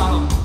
bottom.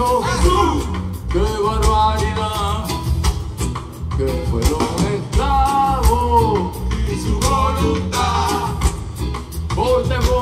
Cristo qué barbaridad, que fueron y su voluntad, por.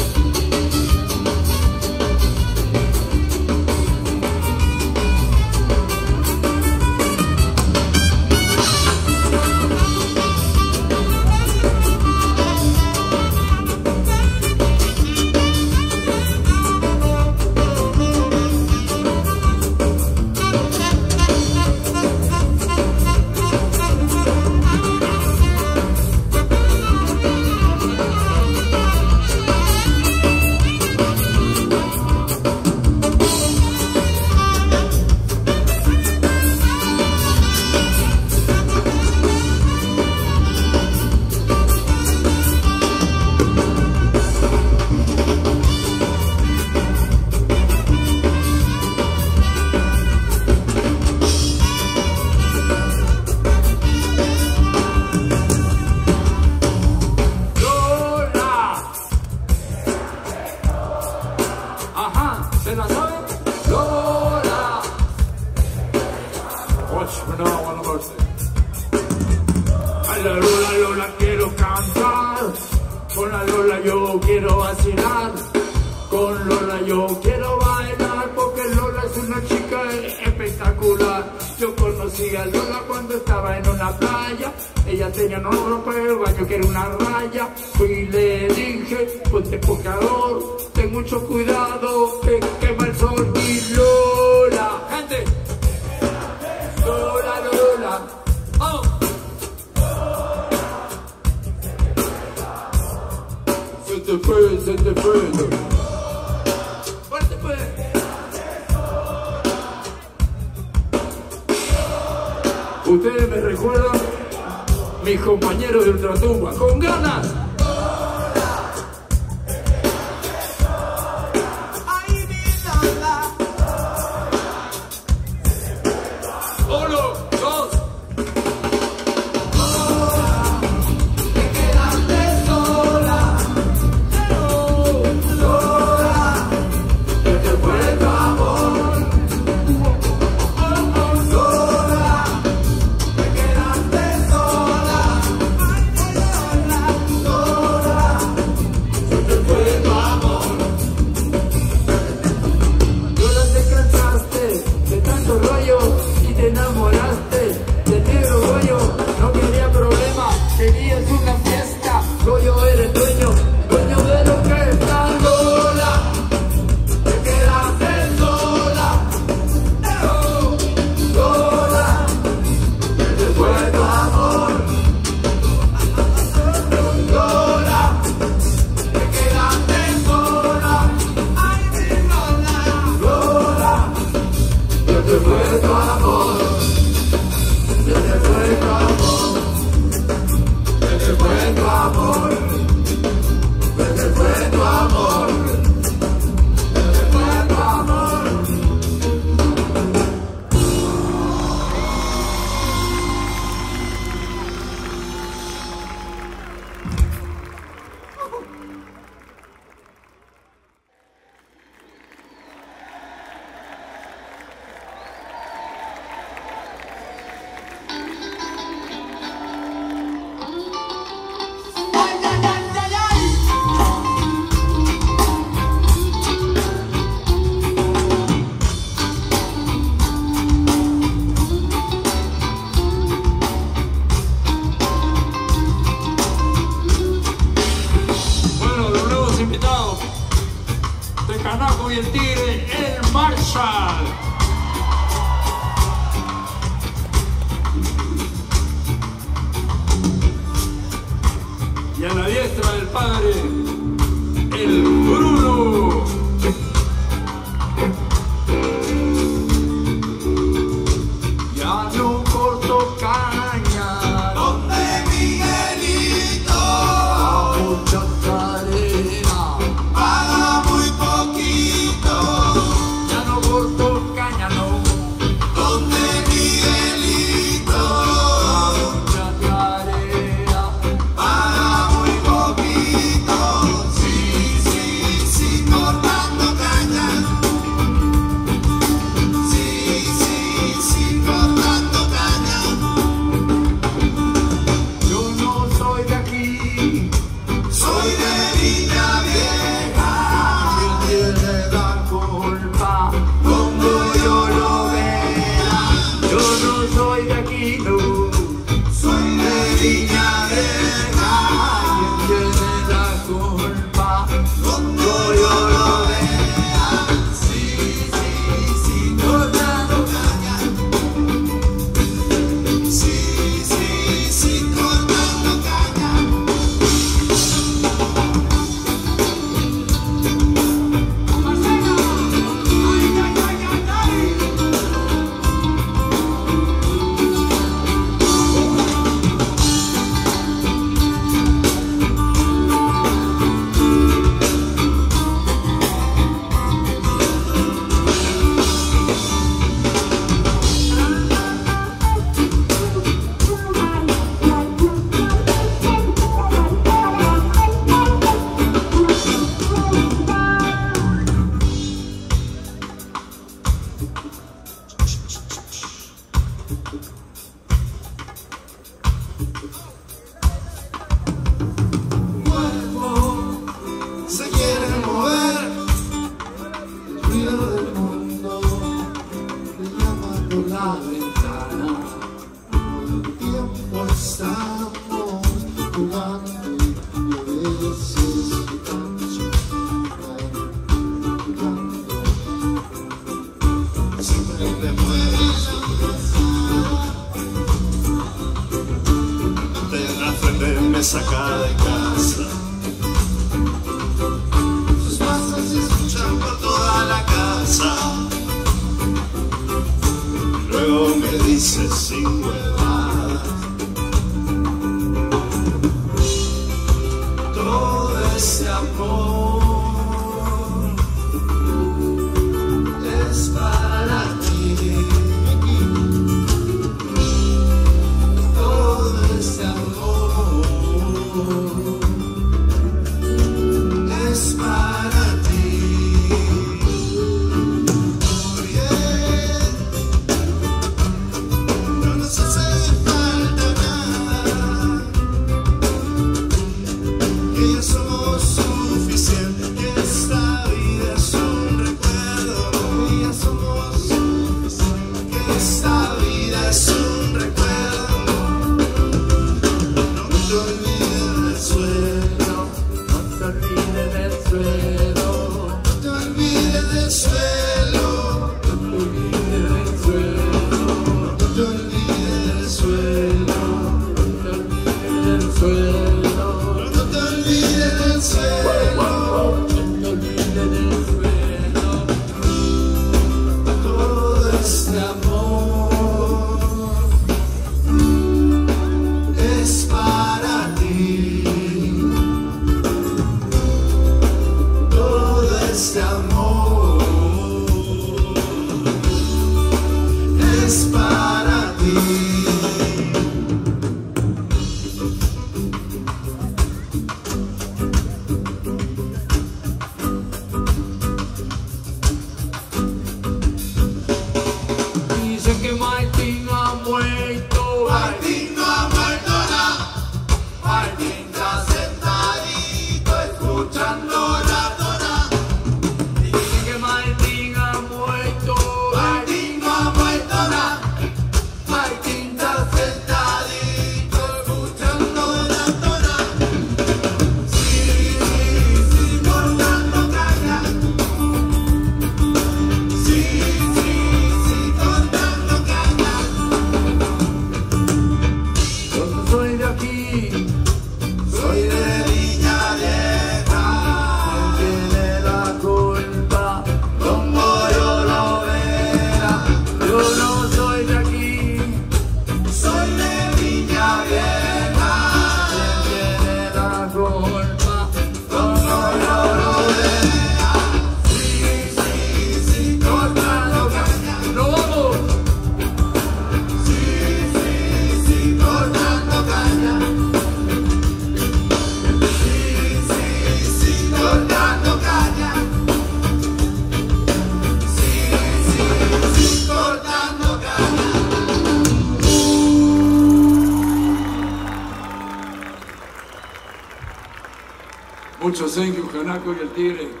non so sen che canacco che dire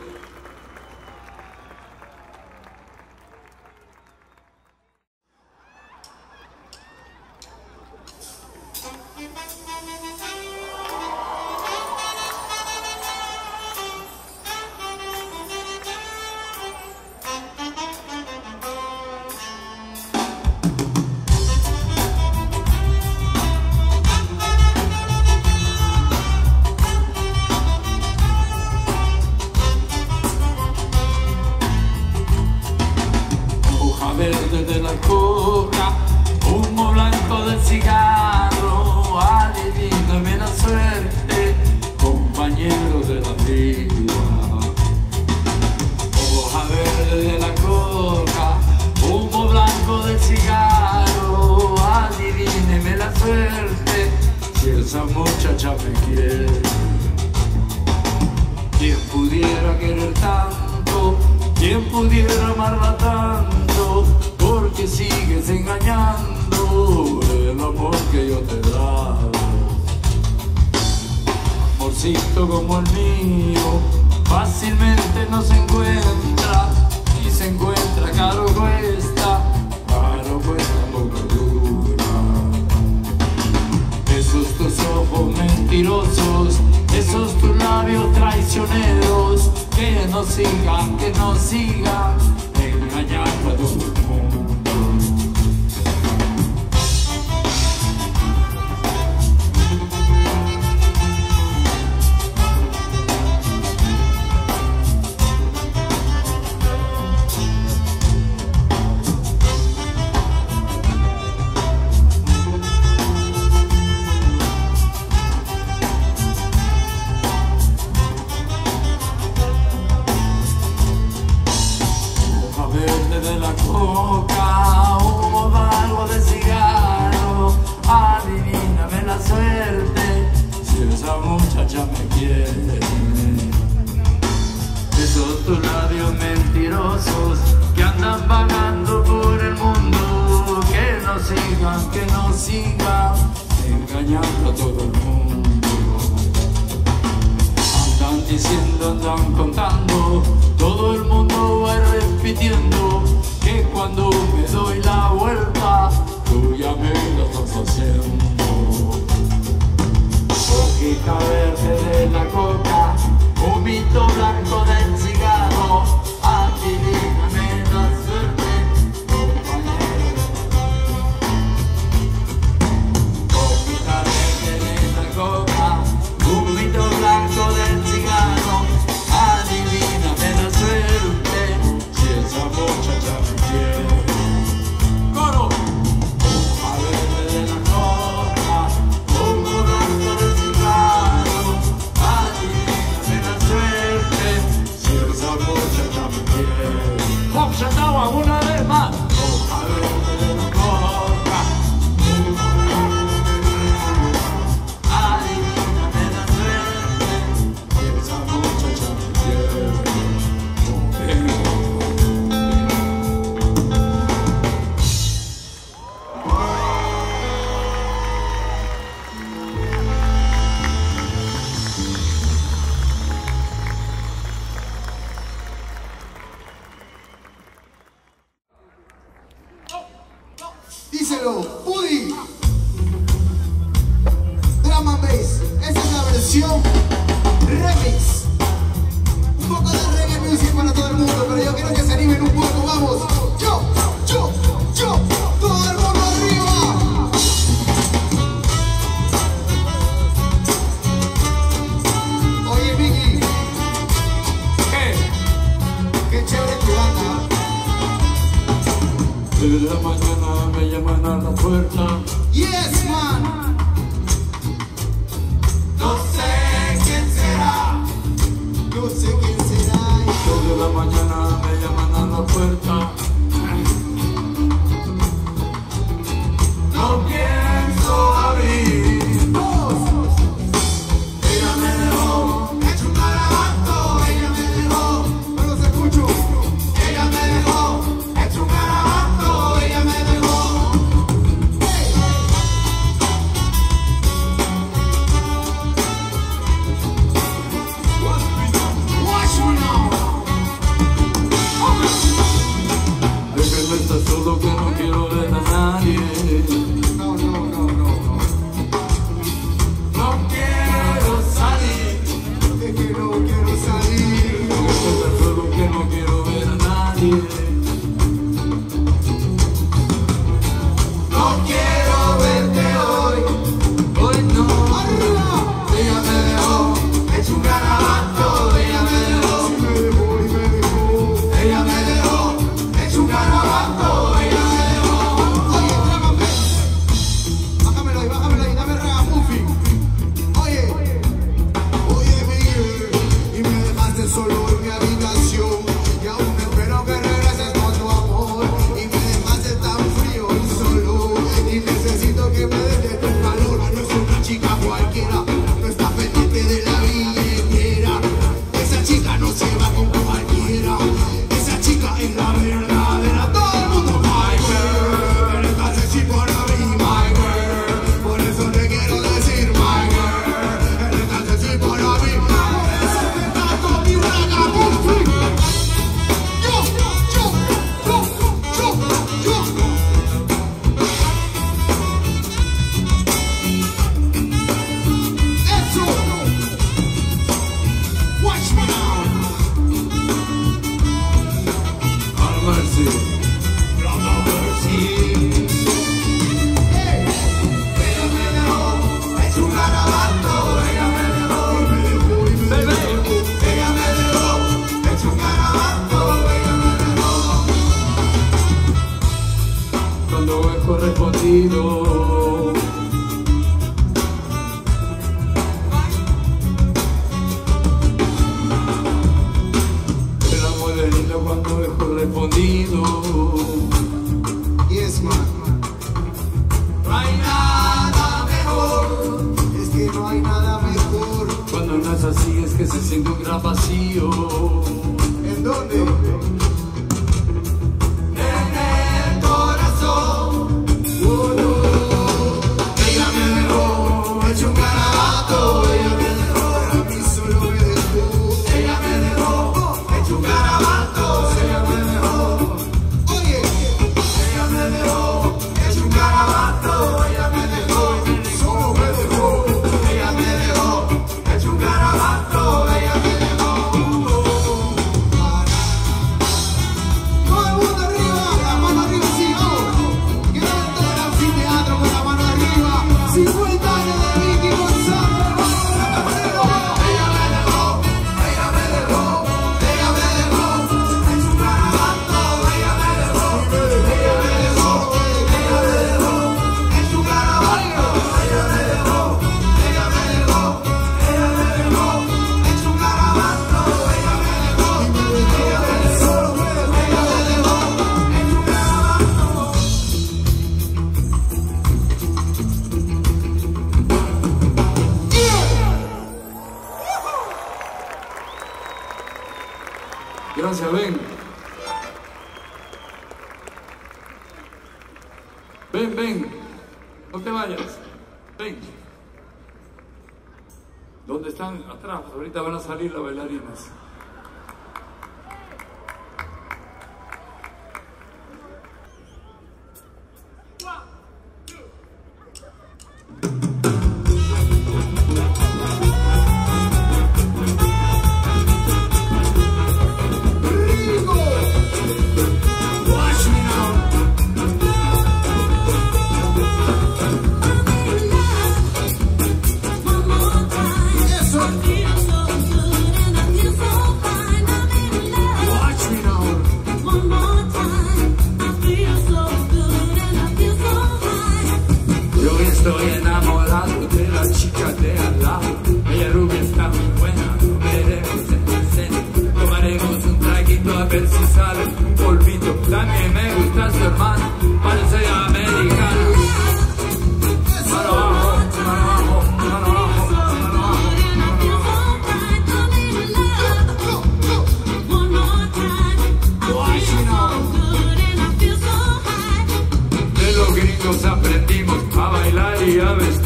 Estoy enamorado de la chica de al lado. Ella rubia está muy buena, lo veremos en la cena. Tomaremos un traguito a ver si sale un polvito. También me gusta su hermano.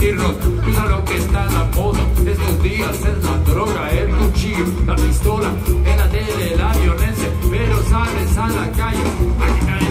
decirnos a lo que está en la moda estos días es la droga, el cuchillo, la pistola, en la tele, la violencia, pero sales a la calle.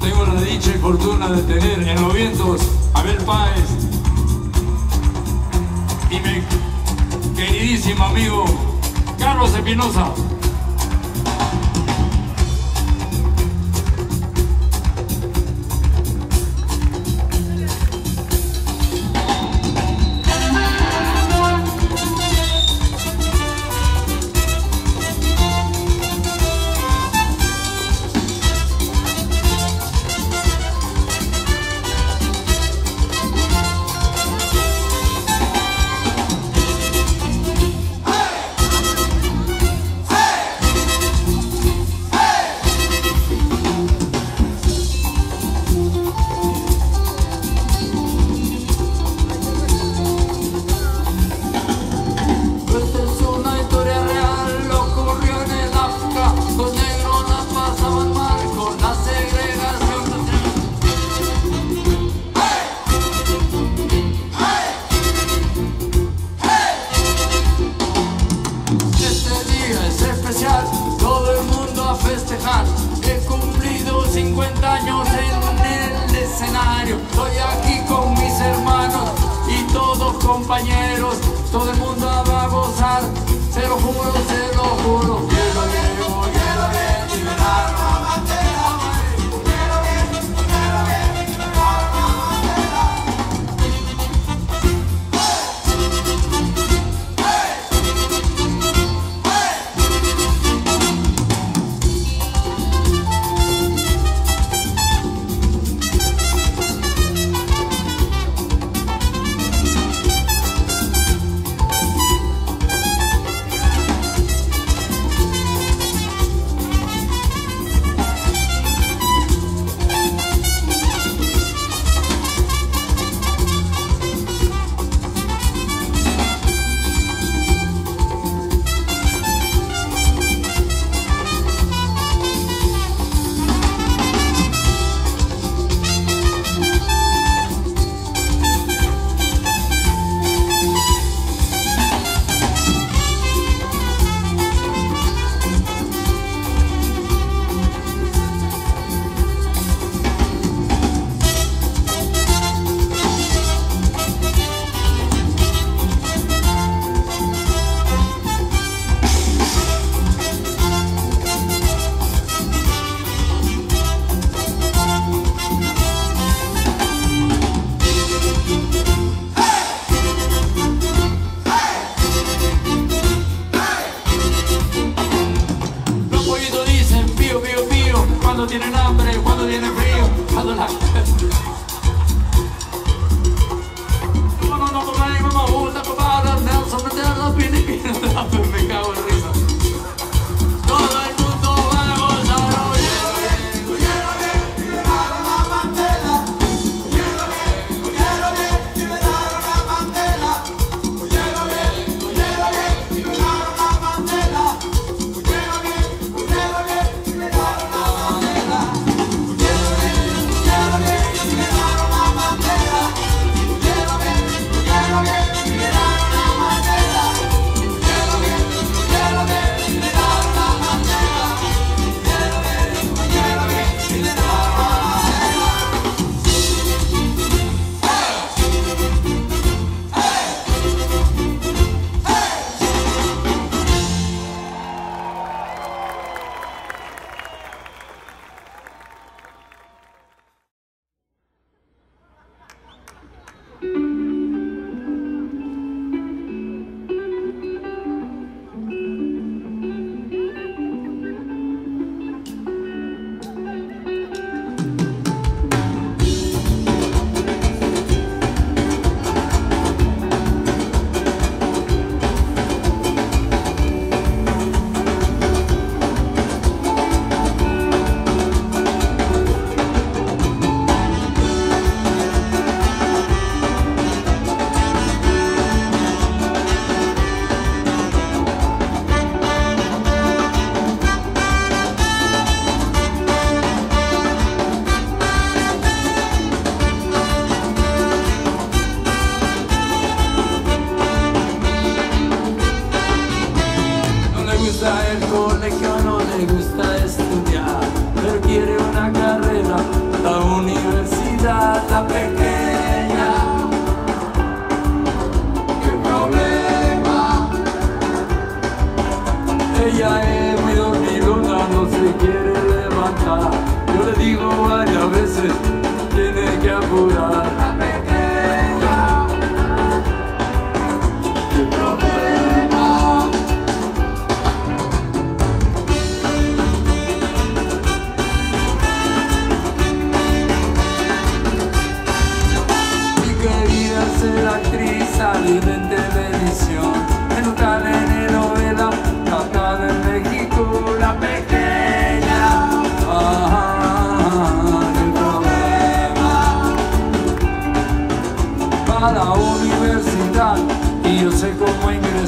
Tengo la dicha y fortuna de tener en los vientos a Abel Páez y mi queridísimo amigo Carlos Espinosa.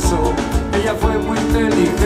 Ingresó. Ella fue muy inteligente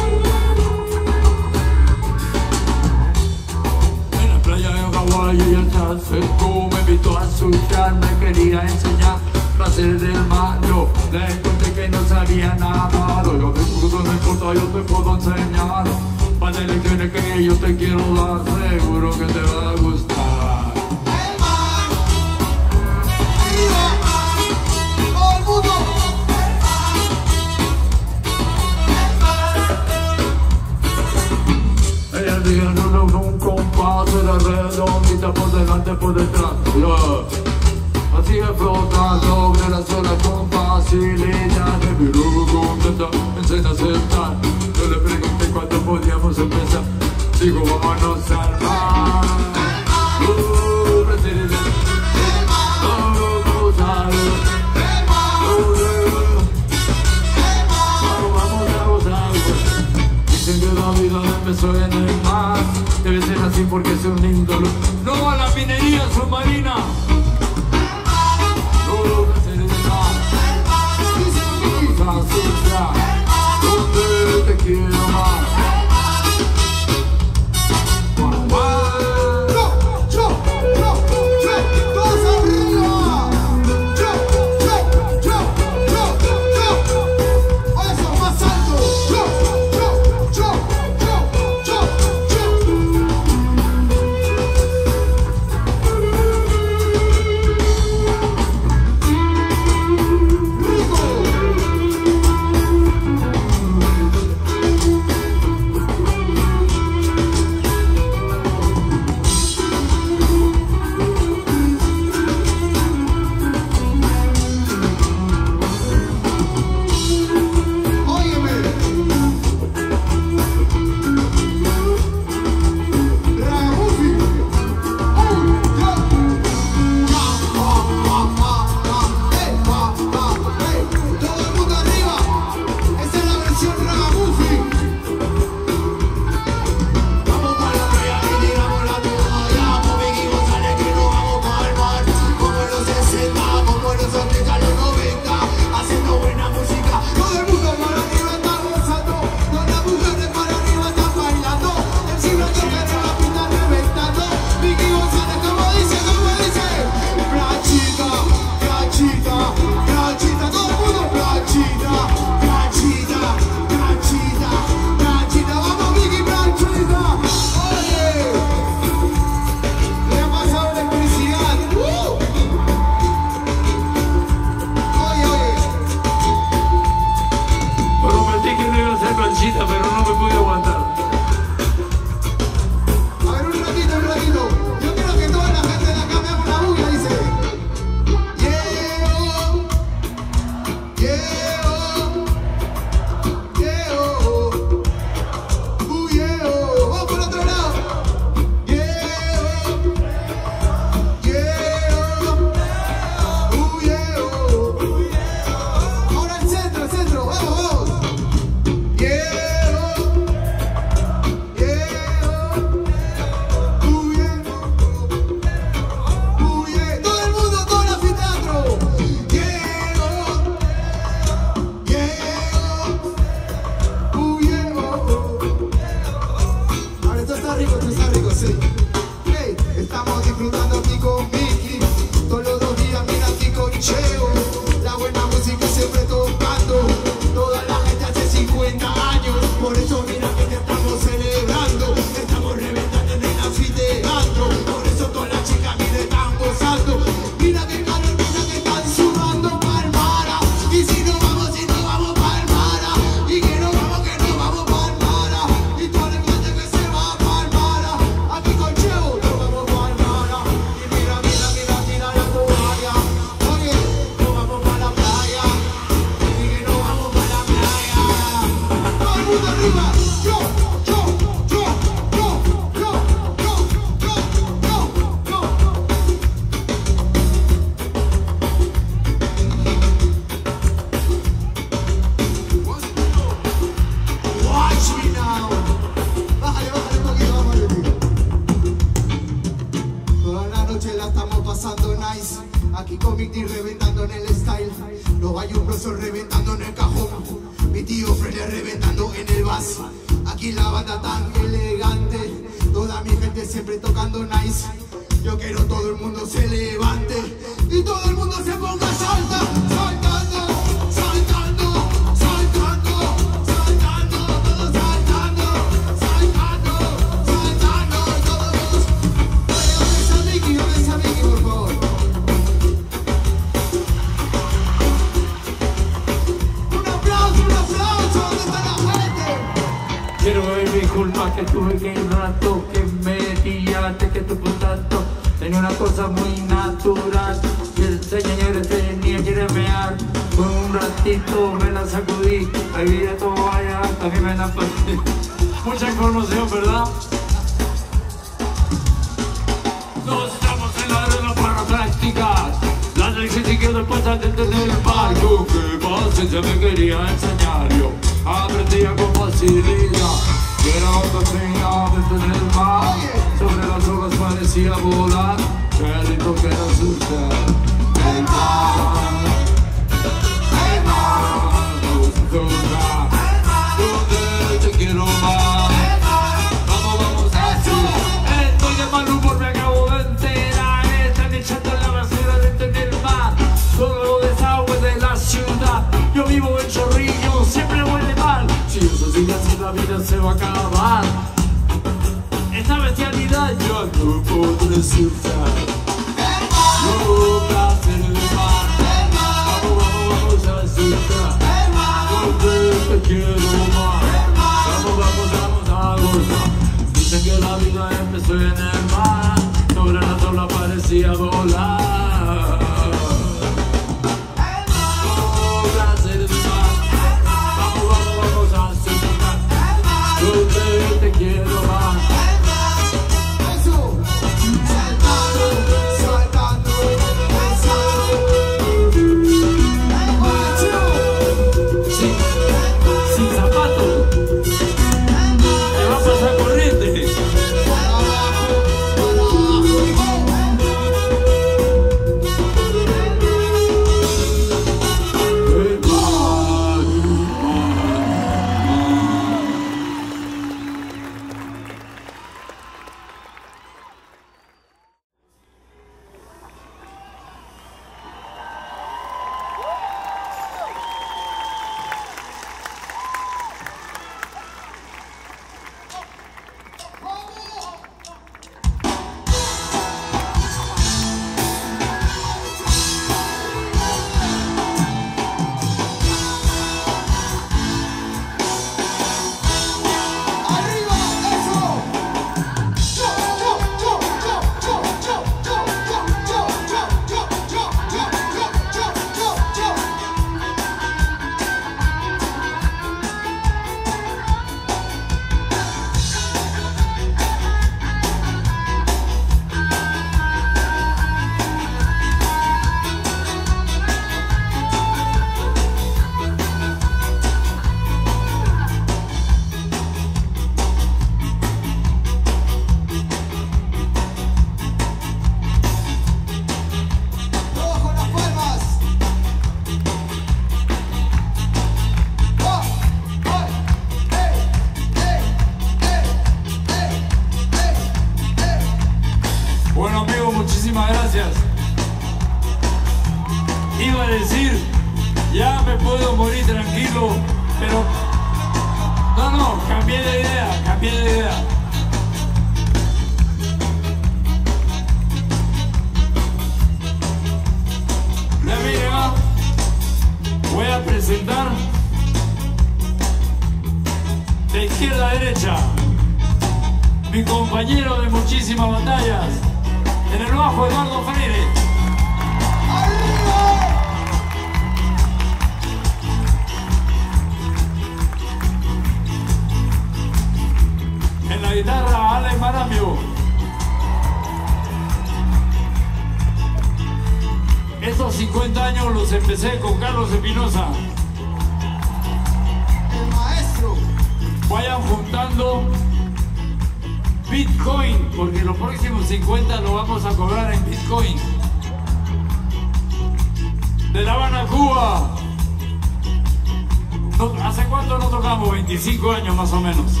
llevamos 25 años más o menos.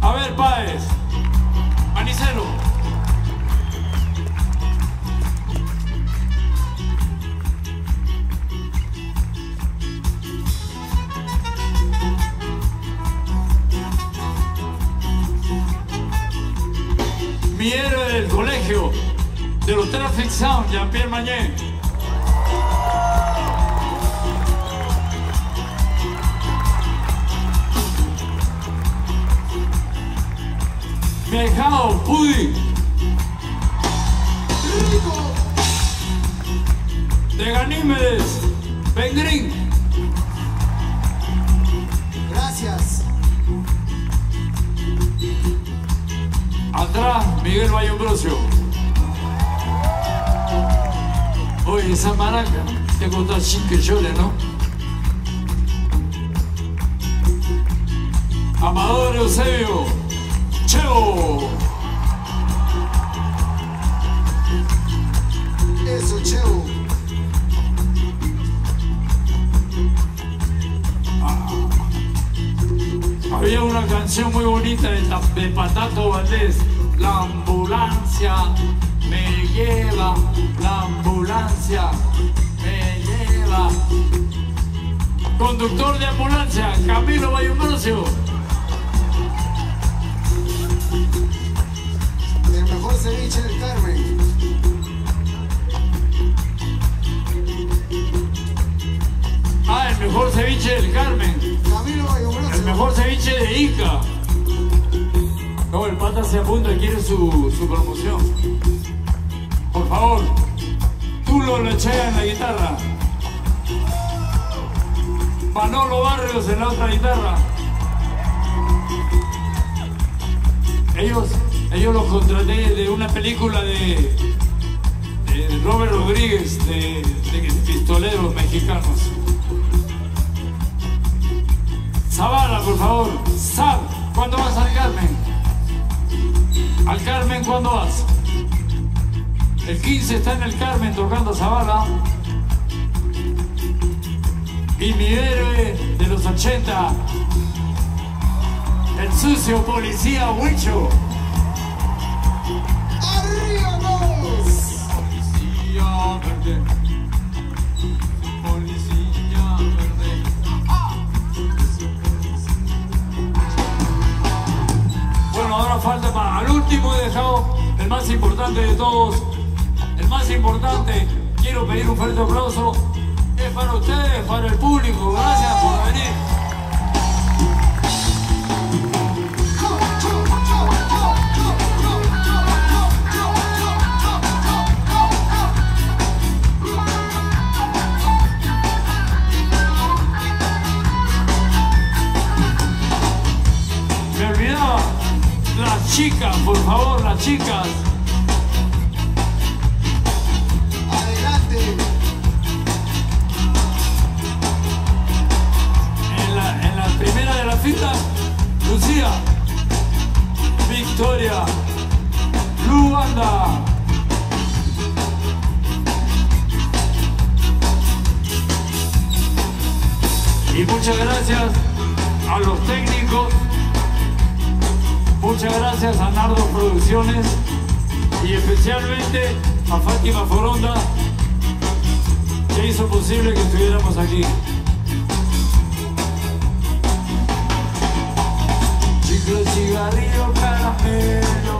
A ver, Páez, Manicelo. Mi héroe del colegio, de los Traffic Sound, Jean-Pierre Magnet. Dejado, Pudi. Rico. De Ganímedes. Ben Green. Gracias. Atrás, Miguel Vallombrosio. Oye, esa maraca te costó que llores, ¿no? Amador Eusebio. Cheo. Eso, Cheo. Había una canción muy bonita de, de Patato Valdés. La ambulancia me lleva, la ambulancia me lleva. Conductor de ambulancia, Camilo Bayumbrosio. Ceviche del Carmen. Ah, el mejor ceviche del Carmen. Camilo. El mejor ceviche de Ica. No, el pata se apunta y quiere su, su promoción. Por favor, tú lo lecheas en la guitarra. Manolo Barrios en la otra guitarra. Ellos, ellos los contraté de una película de, Robert Rodríguez, de, de pistoleros mexicanos. Zavala, por favor. Sab, ¿cuándo vas al Carmen? Al Carmen, ¿cuándo vas? El 15 está en el Carmen tocando Zavala. Y mi héroe de los 80, el sucio policía Huicho. Falta para. Al último he dejado el más importante de todos. El más importante. Quiero pedir un fuerte aplauso. Es para ustedes, para el público. Gracias por venir. Chicas, por favor, las chicas. Adelante. En la, en la primera de la fila, Lucía, Victoria, Luanda. Y muchas gracias a los técnicos, muchas gracias a Nardo Producciones y especialmente a Fátima Foronda que hizo posible que estuviéramos aquí. Cigarrillo, caramelo,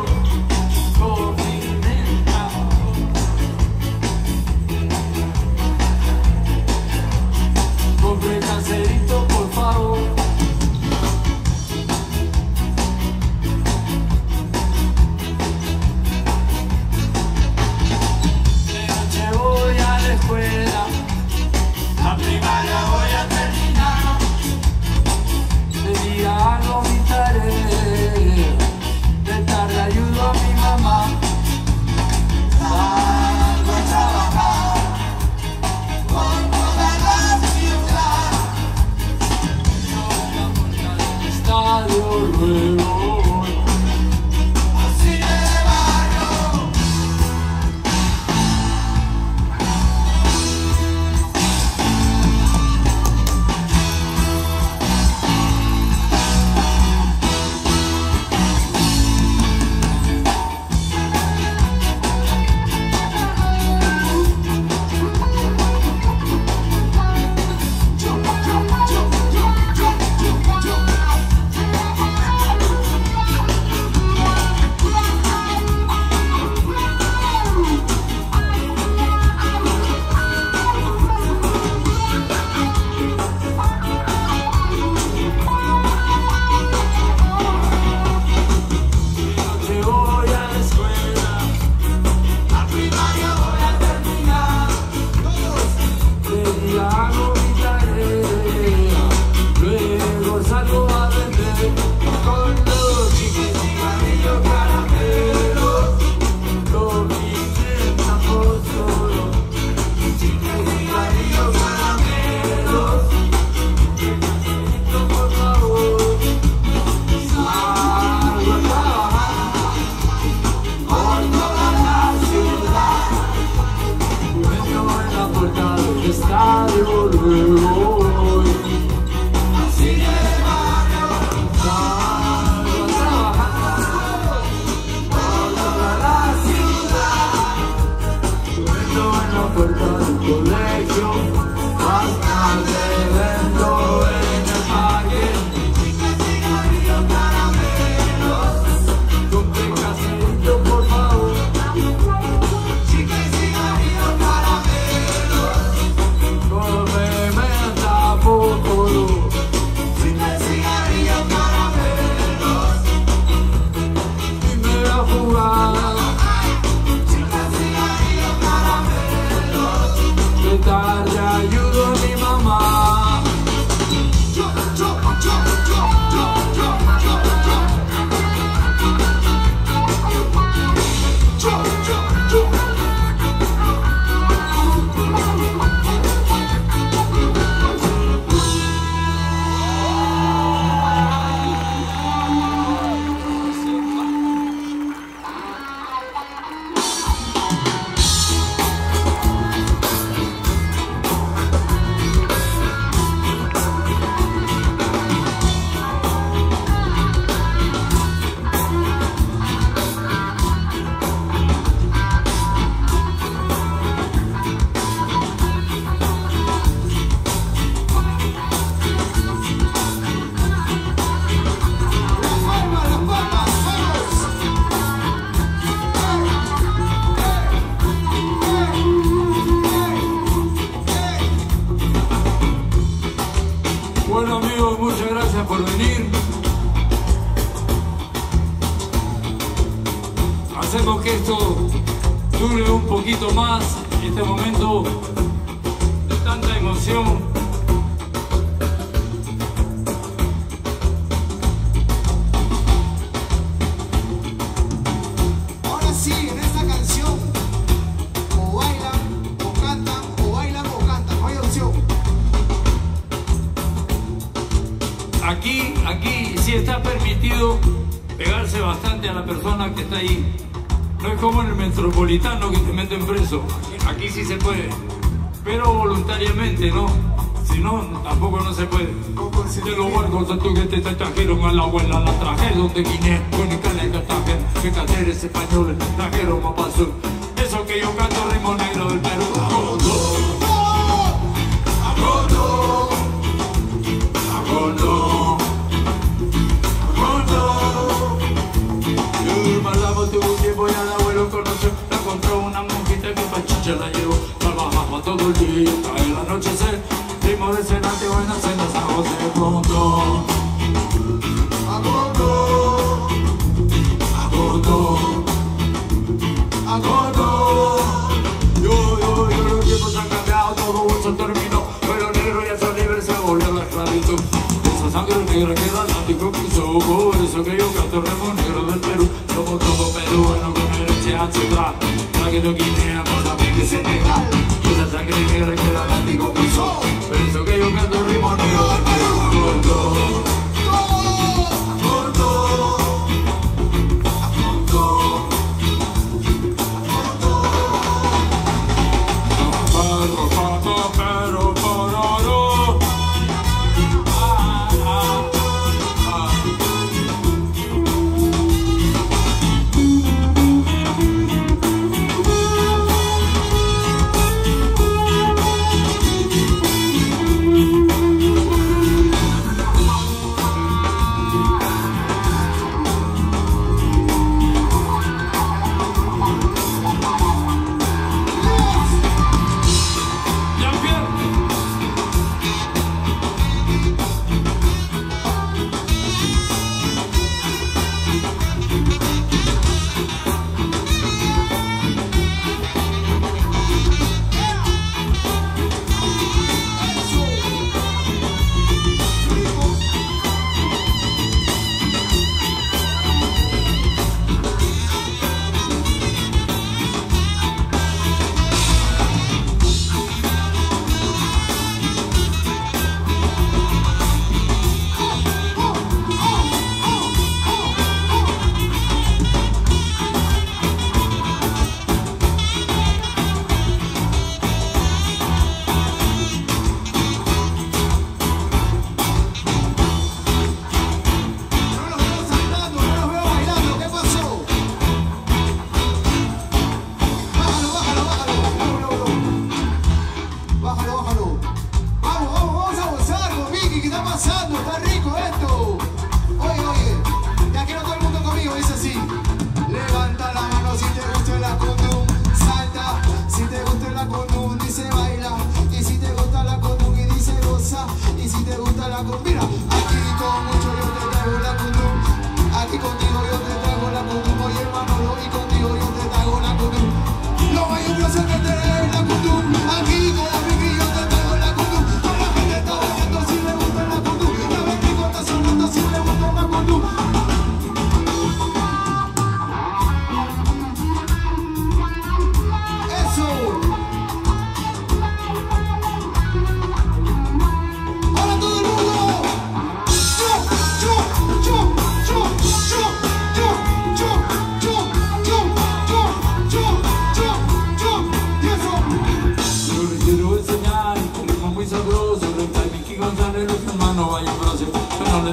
Que está ahí. No es como en el metropolitano que te meten preso. Aquí sí se puede. Pero voluntariamente, ¿no? Si no, tampoco no se puede. De los barcos a tu que este te trajeron a la abuela, la trajeron de Guinea, con el Guanicala y Cartagena, mercaderes españoles, trajeron mapazú. Eso que yo canto ritmo negro del Perú. allí al anochecer Primo de cenante, buenas cenas, vamos de pronto A bordo A bordo A Yo, yo, yo, los tiempos han cambiado, todo eso terminó Pero negro ya está libre, se volvió la esclavitud. Esa sangre negra que el Atlántico pisó Por eso que yo canto remo negro del Perú. Somos todos peruanos con herencia ancestral Traje de Guinea, Mozambique y Senegal passando, tá rindo.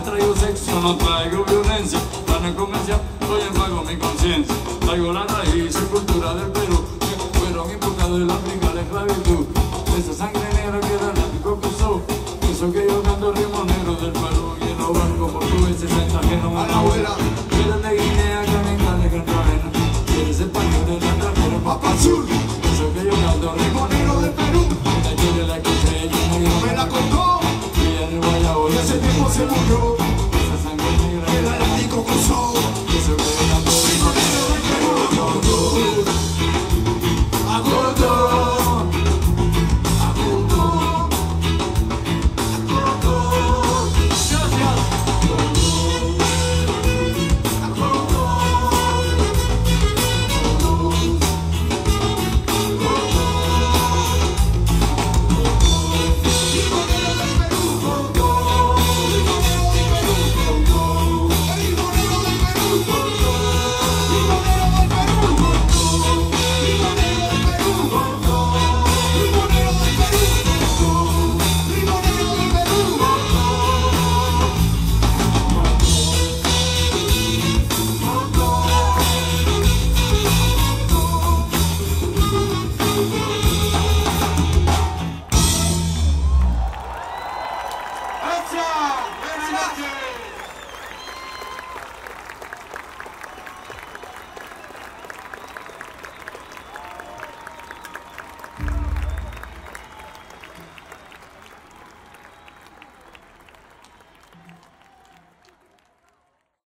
te traigo sexo, no traigo violencia, tan en convención, hoy en pago mi conciencia, traigo la raíz.